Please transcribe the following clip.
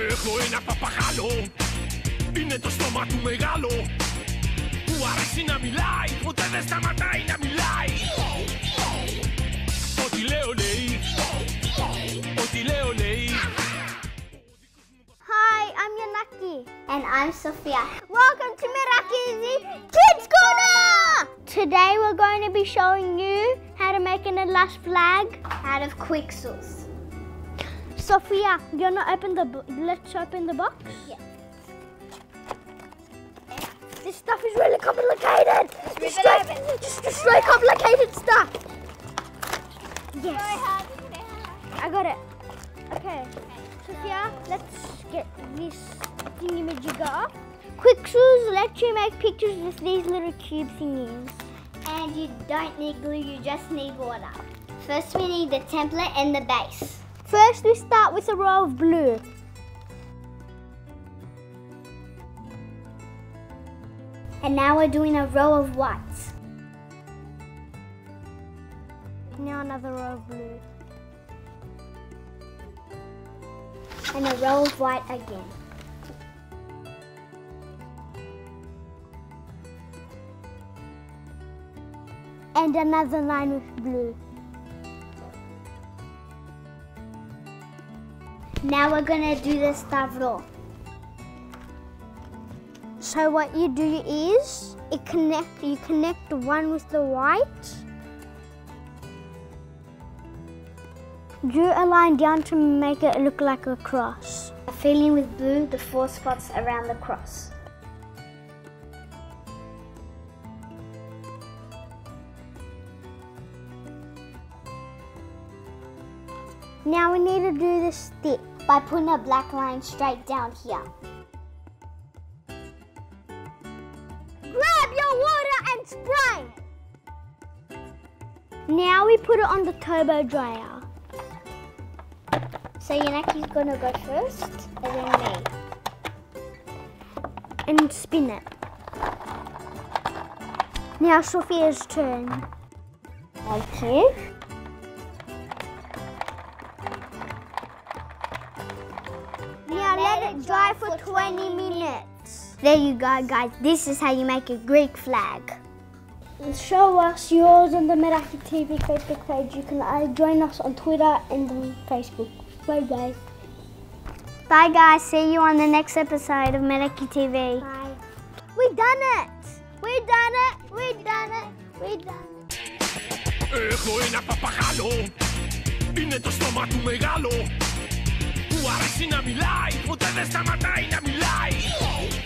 έχω ένα παπαγάλο. Είναι το στόμα του μεγάλο Που αρέσει να μιλάει Ποτέ δεν σταματάει να μιλάει. Ό,τι λέω λέει Ό,τι λέω λέει. Hi, I'm Yiannaki. And I'm Sofia. Welcome to Meraki TV Kids Corner! Today we're going to be showing you how to make an Elash flag out of Qixels. Sofia, you want to open the, bo- let's open the box? Yeah. This stuff is really complicated. It's just a straight complicated stuff. Yes. I got it. Okay. Sofia, let's get this thingamajigger Quick Qixels let you make pictures with these little cube thingies. And you don't need glue, you just need water. First we need the template and the base. First we start with a row of blue. And now we're doing a row of white. Now another row of blue. and a row of white again. And another line with blue. Now we're gonna do the stavro. So what you do is it connect you connect the one with the white Drew a line down to make it look like a cross. Filling with blue the four spots around the cross. Now we need to do the stick by putting a black line straight down here. Grab your water and spray. Now we put it on the turbo dryer. So Yiannaki's gonna go first, and then me. And spin it. Now Sofia's turn. Thank it dry for 20 minutes. There you go, guys. This is how you make a Greek flag. Show us yours on the Meraki TV Facebook page. You can uh, join us on Twitter and on Facebook. Bye bye. Bye guys. See you on the next episode of Meraki TV. Bye. We done it. We done it. We done it. We done it. Έχω ένα παπαγάλο Είναι το στόμα του μεγάλο You are a my life. Usted está matando mi life.